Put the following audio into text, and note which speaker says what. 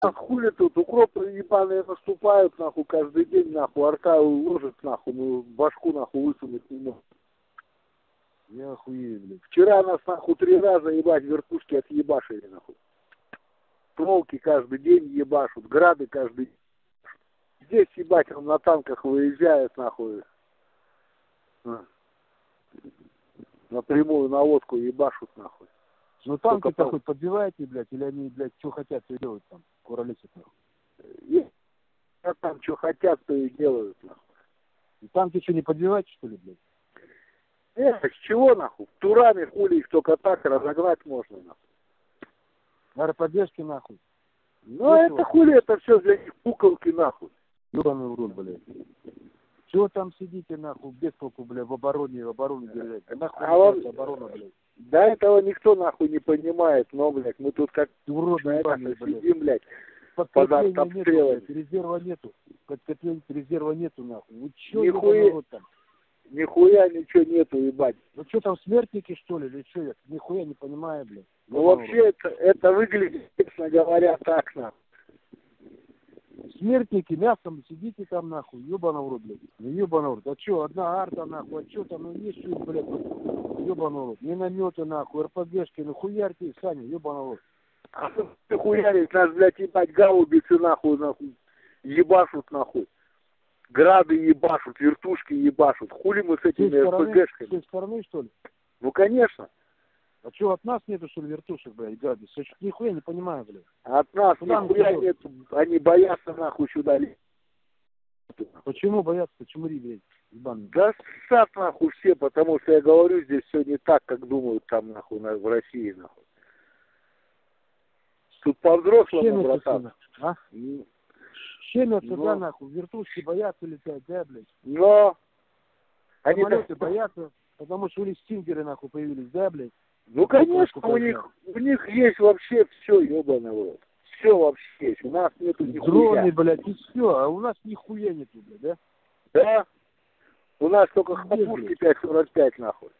Speaker 1: А хули тут, укропы ебаные наступают, нахуй, каждый день, нахуй, арка ложит, нахуй, ну, башку, нахуй, высунуть не может.
Speaker 2: Я охуею, блядь.
Speaker 1: Вчера нас, нахуй, три раза, ебать, вертушки отъебашили, нахуй. Проволоки каждый день ебашут, грады каждый день. Здесь, ебать, он на танках выезжает, нахуй. А. Напрямую наводку ебашут, нахуй.
Speaker 2: Ну танки-то хоть подбиваете, блядь, или они, блядь, что хотят, то и делают там, куролесят, нахуй.
Speaker 1: И а там что хотят, то и делают, нахуй.
Speaker 2: И танки что, не подбивать, что ли, блядь?
Speaker 1: Эх, с чего, нахуй? Турами хули их только так разогнать можно, нахуй.
Speaker 2: Аэроподдержки, нахуй.
Speaker 1: Ну,
Speaker 2: Ну,
Speaker 1: это хули, это все для них пуколки, нахуй.
Speaker 2: Ёбаный в рот, блядь. Чего там сидите, нахуй, без толку, блядь, в обороне, в обороне держать? Нахуй
Speaker 1: А
Speaker 2: называется оборона, блядь.
Speaker 1: До этого никто, нахуй, не понимает, но, блядь, мы тут как
Speaker 2: Урод
Speaker 1: на это
Speaker 2: ебаный, блядь.
Speaker 1: сидим, блядь.
Speaker 2: Подкрепления
Speaker 1: под
Speaker 2: нету, блядь, резерва нету. Подкрепления резерва нету, нахуй. Вы чё,
Speaker 1: Нихуя.
Speaker 2: рот там?
Speaker 1: Нихуя ничего нету, ебать.
Speaker 2: Ну что там, смертники, что ли, или что? Я нихуя не понимаю, блядь.
Speaker 1: Ну, вообще, это, это выглядит, честно говоря, так, нахуй.
Speaker 2: Смертники, мясом сидите там нахуй, ёбаный в рот, блядь. Ну в рот. А чё, одна арта нахуй, а чё там, ну есть что, блядь, ёбаный в рот. Минометы нахуй, РПГшки, ну хуярьте, Саня, ёбаный в рот.
Speaker 1: А ты хуяришь, нас, блядь, ебать, гаубицы, нахуй, нахуй, ебашут, нахуй. Грады ебашут, вертушки ебашут. Хули мы с этими
Speaker 2: стороны, с
Speaker 1: РПГшками?
Speaker 2: той стороны, что ли?
Speaker 1: Ну, конечно.
Speaker 2: А чё, от нас нету, что ли, вертушек, блядь, гады? Слушай, нихуя не понимаю, блядь.
Speaker 1: От нас
Speaker 2: мы
Speaker 1: нихуя
Speaker 2: идём?
Speaker 1: нет. Они боятся, нахуй, сюда лезть.
Speaker 2: Почему боятся, почему блядь, ебаный?
Speaker 1: Да ссат, нахуй, все, потому что я говорю, здесь все не так, как думают там, нахуй, на- в России, нахуй. Тут по-взрослому, братан.
Speaker 2: сюда, а?
Speaker 1: М,
Speaker 2: Щемятся,
Speaker 1: Ну.
Speaker 2: да, нахуй, вертушки боятся летать, да, блядь?
Speaker 1: Но они
Speaker 2: Самолеты
Speaker 1: так-
Speaker 2: боятся, потому что у них стингеры, нахуй, появились, да, блядь?
Speaker 1: Ну, конечно, у них, у них есть вообще все, ебаный в рот. Все вообще есть. У нас нету нихуя.
Speaker 2: Дроны, блядь, и все, а у нас нихуя нету, блядь, да?
Speaker 1: Да? У нас только хлопушки
Speaker 2: блядь?
Speaker 1: 5.45, нахуй.